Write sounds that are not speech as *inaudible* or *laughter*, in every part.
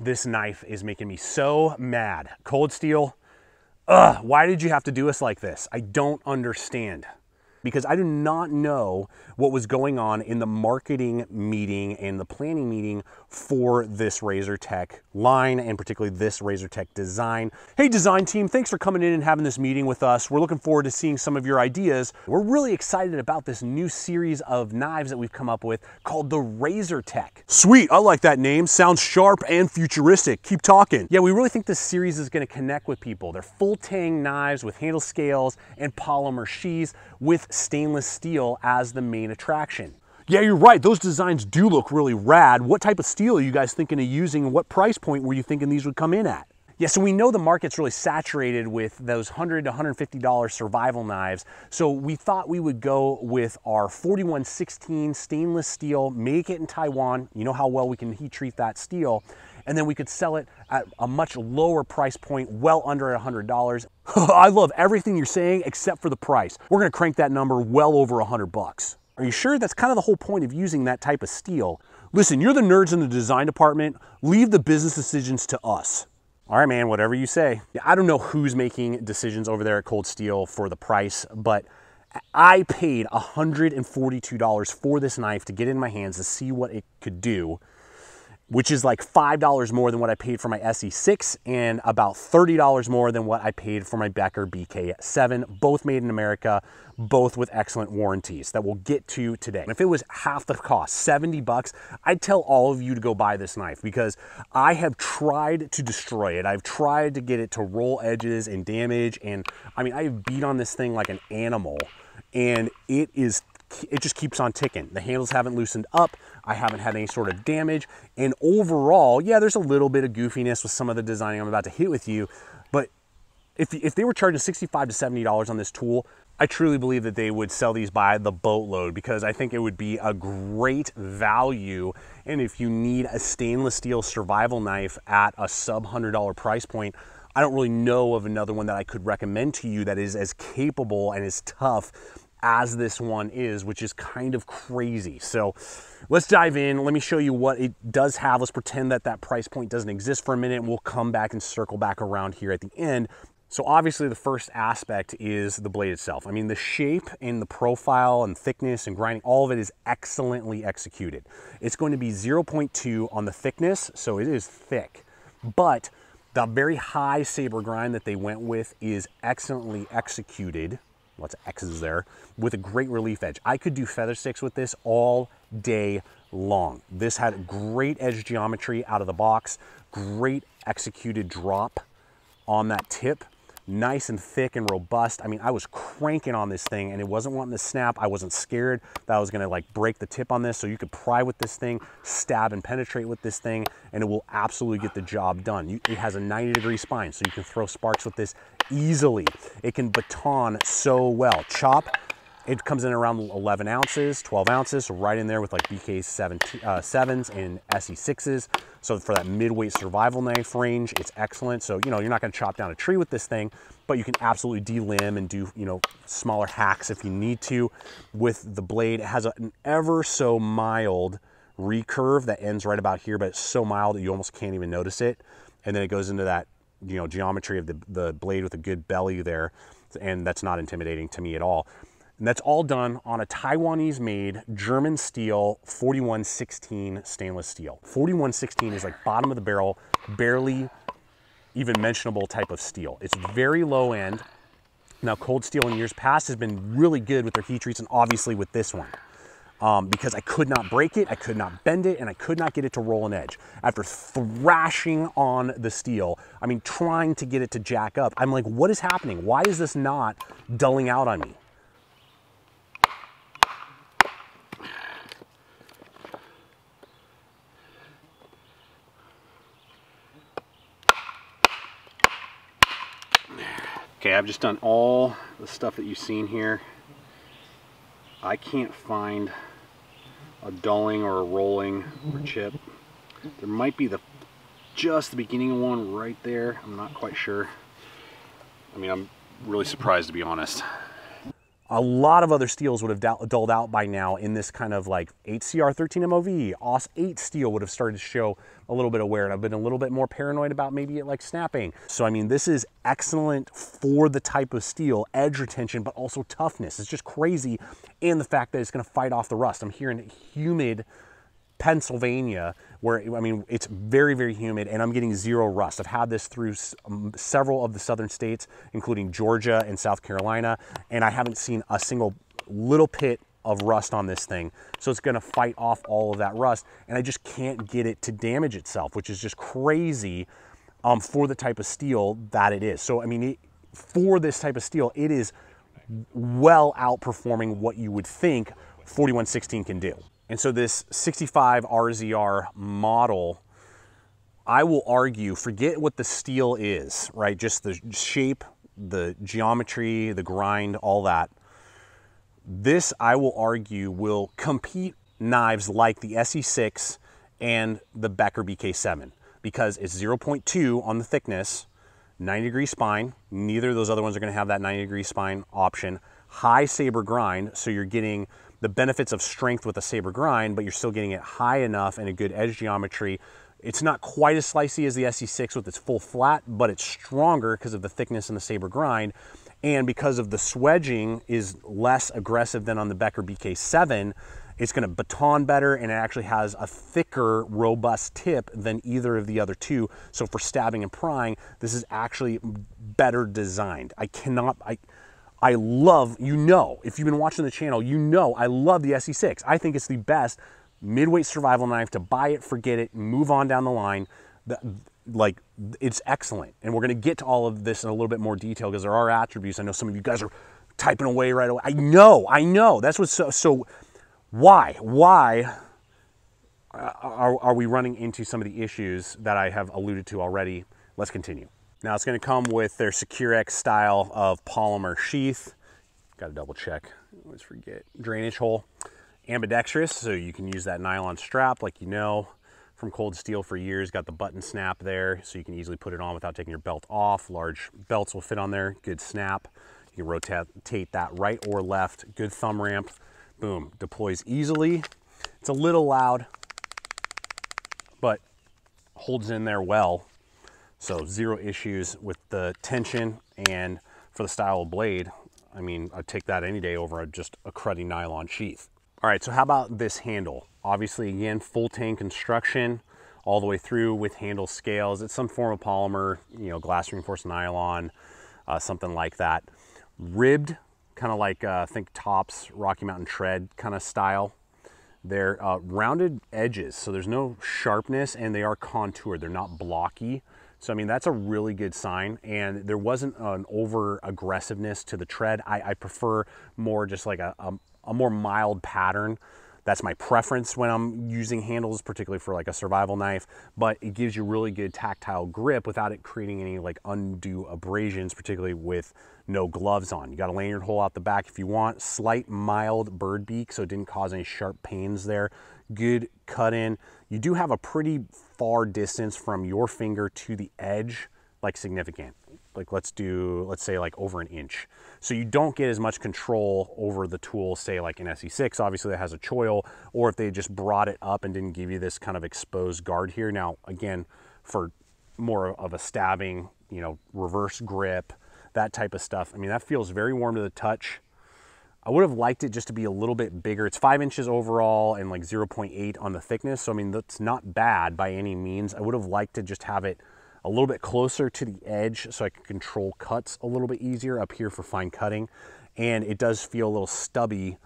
This knife is making me so mad. Cold steel, ugh, why did you have to do us like this? I don't understand because I do not know what was going on in the marketing meeting and the planning meeting for this RazorTek line and particularly this RazorTek design. Hey design team, thanks for coming in and having this meeting with us. We're looking forward to seeing some of your ideas. We're really excited about this new series of knives that we've come up with called the RazorTek. Sweet, I like that name. Sounds sharp and futuristic. Keep talking. Yeah, we really think this series is gonna connect with people. They're full tang knives with handle scales and polymer sheaths with stainless steel as the main attraction. Yeah, you're right. Those designs do look really rad. What type of steel are you guys thinking of using? What price point were you thinking these would come in at? Yeah, so we know the market's really saturated with those 100 to $150 survival knives. So we thought we would go with our 4116 stainless steel, make it in Taiwan. You know how well we can heat treat that steel. And then we could sell it at a much lower price point, well under $100. *laughs* I love everything you're saying except for the price. We're gonna crank that number well over 100 bucks. Are you sure? That's kind of the whole point of using that type of steel. Listen, you're the nerds in the design department. Leave the business decisions to us. All right, man, whatever you say. I don't know who's making decisions over there at Cold Steel for the price, but I paid $142 for this knife to get in my hands to see what it could do which is like $5 more than what I paid for my ESEE 6 and about $30 more than what I paid for my Becker BK7, both made in America, both with excellent warranties that we'll get to today. If it was half the cost, 70 bucks, I'd tell all of you to go buy this knife because I have tried to destroy it. I've tried to get it to roll edges and damage. And I mean, I've beat on this thing like an animal and it is it just keeps on ticking. The handles haven't loosened up. I haven't had any sort of damage. And overall, yeah, there's a little bit of goofiness with some of the designing I'm about to hit with you. But if, if they were charging 65 to $70 on this tool, I truly believe that they would sell these by the boatload because I think it would be a great value. And if you need a stainless steel survival knife at a sub $100 price point, I don't really know of another one that I could recommend to you that is as capable and as tough as this one is, which is kind of crazy. So let's dive in. Let me show you what it does have. Let's pretend that that price point doesn't exist for a minute and we'll come back and circle back around here at the end. So obviously the first aspect is the blade itself. I mean, the shape and the profile and thickness and grinding, all of it is excellently executed. It's going to be 0.2 on the thickness, so it is thick, but the very high saber grind that they went with is excellently executed lots of X's there, with a great relief edge. I could do feather sticks with this all day long. This had great edge geometry out of the box, great executed drop on that tip nice and thick and robust. I mean, I was cranking on this thing and it wasn't wanting to snap. I wasn't scared that I was gonna like break the tip on this. So you could pry with this thing, stab and penetrate with this thing, and it will absolutely get the job done. You, it has a 90 degree spine, so you can throw sparks with this easily. It can baton so well. Chop, it comes in around 11 ounces, 12 ounces, so right in there with like BK 7, uh, 7s and ESEE 6s. So for that midweight survival knife range, it's excellent. So, you know, you're not gonna chop down a tree with this thing, but you can absolutely delimb and do, you know, smaller hacks if you need to with the blade. It has an ever so mild recurve that ends right about here, but it's so mild that you almost can't even notice it. And then it goes into that, you know, geometry of the, the blade with a good belly there. And that's not intimidating to me at all. And that's all done on a Taiwanese made German steel 4116 stainless steel. 4116 is like bottom of the barrel, barely even mentionable type of steel. It's very low end. Now cold steel in years past has been really good with their heat treats and obviously with this one. Um, because I could not break it, I could not bend it, and I could not get it to roll an edge. After thrashing on the steel, I mean, trying to get it to jack up, I'm like, what is happening? Why is this not dulling out on me? Okay, I've just done all the stuff that you've seen here. I can't find a dulling or a rolling or chip. There might be the just the beginning of one right there. I'm not quite sure. I mean, I'm really surprised to be honest. A lot of other steels would have dulled out by now in this kind of like 8CR 13 MOV. AUS 8 steel would have started to show a little bit of wear and I've been a little bit more paranoid about maybe it like snapping. So I mean, this is excellent for the type of steel, edge retention, but also toughness. It's just crazy. And the fact that it's gonna fight off the rust. I'm hearing humid Pennsylvania, where I mean, it's very, very humid and I'm getting zero rust. I've had this through um, several of the southern states, including Georgia and South Carolina, and I haven't seen a single little pit of rust on this thing. So it's gonna fight off all of that rust, and I just can't get it to damage itself, which is just crazy um, for the type of steel that it is. So, I mean, it, for this type of steel, it is well outperforming what you would think 4116 can do. And so this 65 RZR model, I will argue, forget what the steel is, right? Just the shape, the geometry, the grind, all that. This, I will argue, will compete knives like the ESEE 6 and the Becker BK7 because it's 0.2 on the thickness, 90 degree spine. Neither of those other ones are gonna have that 90 degree spine option. High saber grind, so you're getting the benefits of strength with a saber grind, but you're still getting it high enough and a good edge geometry. It's not quite as slicey as the ESEE 6 with its full flat, but it's stronger because of the thickness and the saber grind. And because of the swedging is less aggressive than on the Becker BK7, it's gonna baton better and it actually has a thicker, robust tip than either of the other two. So for stabbing and prying, this is actually better designed. I cannot, I, I love, you know, if you've been watching the channel, you know I love the ESEE 6. I think it's the best midweight survival knife to buy it, forget it, move on down the line. The, like, it's excellent. And we're gonna get to all of this in a little bit more detail because there are attributes. I know some of you guys are typing away right away. I know, I know. That's what's so, so why? Why uh, are, are we running into some of the issues that I have alluded to already? Let's continue. Now it's going to come with their Secure-Ex style of polymer sheath. Got to double check. Let's forget drainage hole. Ambidextrous, so you can use that nylon strap like you know from Cold Steel for years. Got the button snap there, so you can easily put it on without taking your belt off. Large belts will fit on there. Good snap. You can rotate that right or left. Good thumb ramp. Boom. Deploys easily. It's a little loud, but holds in there well so zero issues with the tension and for the style of blade, I mean, I'd take that any day over just a cruddy nylon sheath. All right, so how about this handle? Obviously, again, full tang construction all the way through with handle scales. It's some form of polymer, you know, glass reinforced nylon, uh, something like that. Ribbed, kind of like, uh, think Tops Rocky Mountain Tread kind of style. They're uh, rounded edges, so there's no sharpness and they are contoured. They're not blocky. So, I mean, that's a really good sign. And there wasn't an over aggressiveness to the tread. I, I prefer more just like a, a, a, more mild pattern. That's my preference when I'm using handles, particularly for like a survival knife, but it gives you really good tactile grip without it creating any like undue abrasions, particularly with no gloves on. You got a lanyard hole out the back if you want, slight mild bird beak, so it didn't cause any sharp pains there. Good cut in. You do have a pretty far distance from your finger to the edge, like significant. Like let's do, let's say like over an inch. So you don't get as much control over the tool, say like an ESEE 6, obviously that has a choil, or if they just brought it up and didn't give you this kind of exposed guard here. Now, again, for more of a stabbing, you know, reverse grip, that type of stuff. I mean, that feels very warm to the touch. I would have liked it just to be a little bit bigger. It's five inches overall and like 0.8 on the thickness. So, I mean, that's not bad by any means. I would have liked to just have it a little bit closer to the edge so I can control cuts a little bit easier up here for fine cutting. And it does feel a little stubby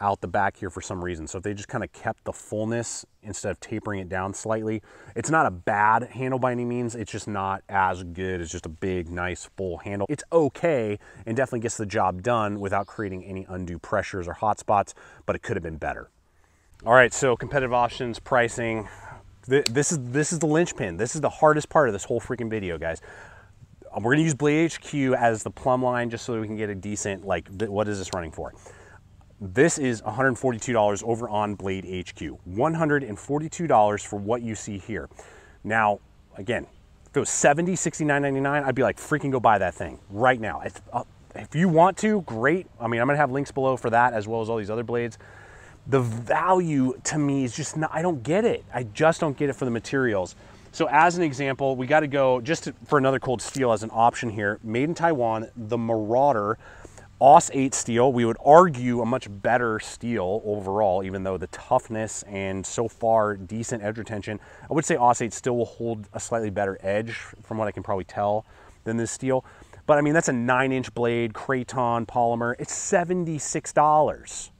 out the back here for some reason. So if they just kind of kept the fullness instead of tapering it down slightly, it's not a bad handle by any means. It's just not as good as just a big, nice, full handle. It's okay and definitely gets the job done without creating any undue pressures or hot spots, but it could have been better. All right, so competitive options, pricing. This is, this is the linchpin. This is the hardest part of this whole freaking video, guys we're gonna use Blade HQ as the plumb line just so we can get a decent, like, what is this running for? This is $142 over on Blade HQ. $142 for what you see here. Now, again, if it was 70, 69.99, I'd be like, freaking go buy that thing right now. It's uh, if you want to, great. I mean, I'm gonna have links below for that as well as all these other blades. The value to me is just not, I don't get it. I just don't get it for the materials. So as an example, we got to go just to, for another cold steel as an option here, made in Taiwan, the Marauder AUS 8 steel. We would argue a much better steel overall, even though the toughness and so far decent edge retention, I would say AUS 8 still will hold a slightly better edge from what I can probably tell than this steel. But I mean, that's a nine inch blade, Kraton polymer. It's $76.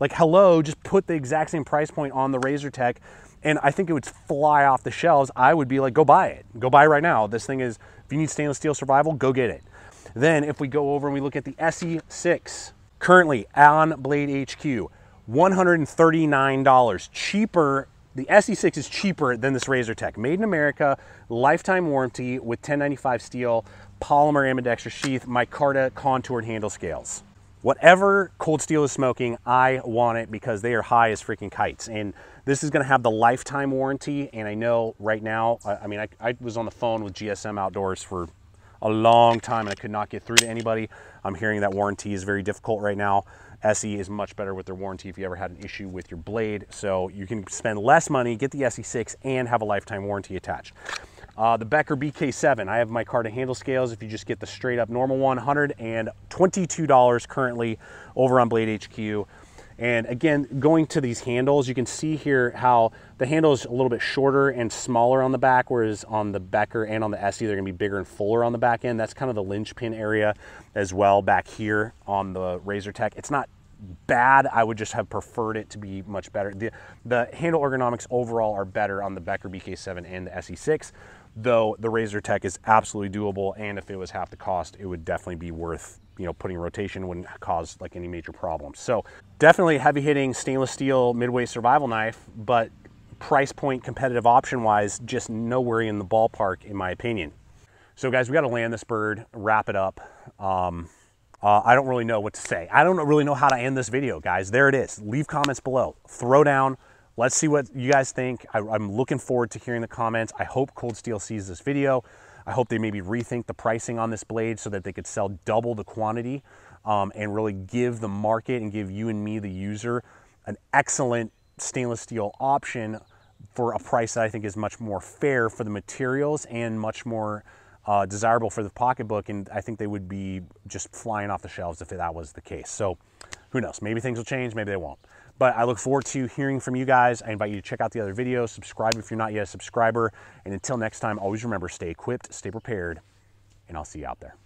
Like, hello, just put the exact same price point on the Razor Tek and I think it would fly off the shelves. I would be like, go buy it. Go buy it right now. This thing is, if you need stainless steel survival, go get it. Then if we go over and we look at the ESEE 6, currently on Blade HQ, $139, cheaper. The ESEE 6 is cheaper than this Razor Tek. Made in America, lifetime warranty with 1095 steel, polymer ambidextrous sheath, micarta contoured handle scales. Whatever cold steel is smoking, I want it because they are high as freaking kites. And this is gonna have the lifetime warranty. And I know right now, I, I mean, I, I was on the phone with GSM Outdoors for a long time and I could not get through to anybody. I'm hearing that warranty is very difficult right now. ESEE is much better with their warranty if you ever had an issue with your blade. So you can spend less money, get the ESEE 6 and have a lifetime warranty attached. Uh, the Becker BK7, I have micarta handle scales. If you just get the straight up normal one, $122 currently over on Blade HQ. And again, going to these handles, you can see here how the handle is a little bit shorter and smaller on the back, whereas on the Becker and on the ESEE, they're gonna be bigger and fuller on the back end. That's kind of the linchpin area as well back here on the Razor Tek. It's not bad. I would just have preferred it to be much better. The, the handle ergonomics overall are better on the Becker BK7 and the ESEE 6, though the Razor Tek is absolutely doable. And if it was half the cost, it would definitely be worth you know, putting rotation wouldn't cause like any major problems. So definitely heavy hitting stainless steel midway survival knife, but price point competitive option wise, just nowhere in the ballpark in my opinion. So guys, we got to land this bird, wrap it up. Um, uh, I don't really know what to say. I don't really know how to end this video, guys. There it is. Leave comments below. Throw down. Let's see what you guys think. I, I'm looking forward to hearing the comments. I hope Cold Steel sees this video. I hope they maybe rethink the pricing on this blade so that they could sell double the quantity um, and really give the market and give you and me, the user, an excellent stainless steel option for a price that I think is much more fair for the materials and much more uh, desirable for the pocketbook. And I think they would be just flying off the shelves if that was the case. So who knows? Maybe things will change, maybe they won't. But I look forward to hearing from you guys. I invite you to check out the other videos, subscribe if you're not yet a subscriber. And until next time, always remember, stay equipped, stay prepared, and I'll see you out there.